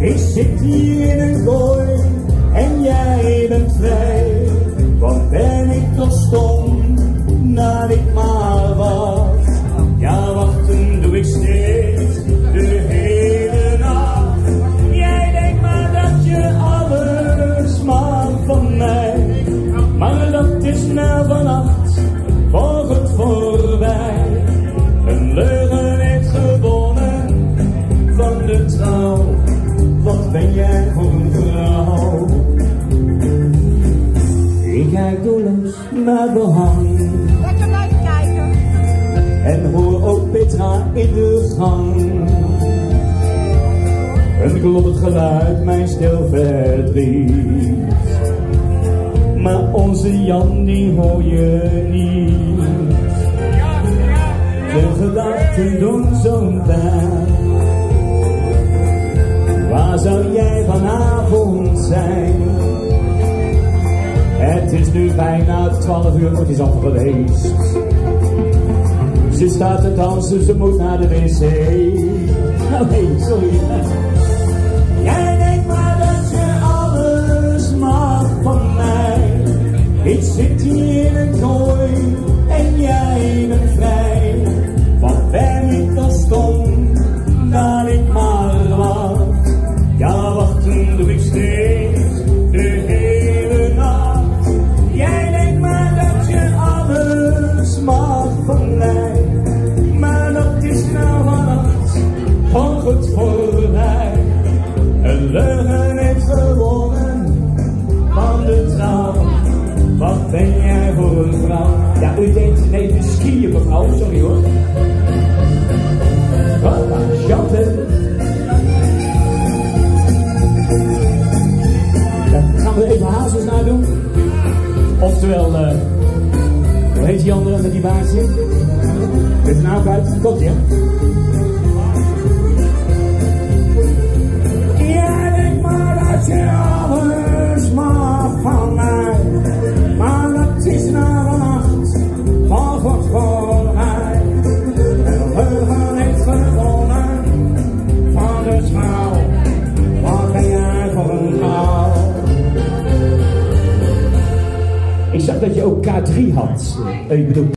Ik zit hier in een kooi en jij bent vrij. Naar behang Lekker blijven kijken. en hoor ook Petra in de gang. Een kloppend geluid, mijn stil verdriet. Maar onze Jan, die hoor je niet. De gedachten doen zo'n pijn. Is nu bijna twaalf uur, het is al geweest. Ze staat te dansen, ze moet naar de wc. Oh nee, sorry. Jij denkt maar dat je alles mag van mij. Ik zit hier in een kooi en jij bent vrij. Mag van mij. Maar dat is nou van goed voorbij. Een leugen heeft gewonnen van de trouw. Wat ben jij voor een vrouw? Ja, u denkt, nee, de skiën mevrouw, sorry hoor. Voilà, Chantal. Ja, gaan we even hazels nadoen? Oftewel, eh, hoe heet die andere met die baasje? Met de naam uit, komt hè? Jij denkt maar dat je alles mag van mij, maar dat is na vannacht van God Ik zag dat je ook K3 had. Eh, ik bedoel